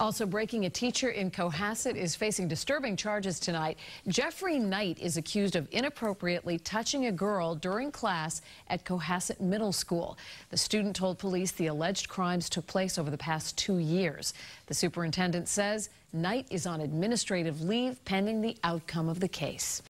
Also breaking, a teacher in Cohasset is facing disturbing charges tonight. Jeffrey Knight is accused of inappropriately touching a girl during class at Cohasset Middle School. The student told police the alleged crimes took place over the past two years. The superintendent says Knight is on administrative leave pending the outcome of the case.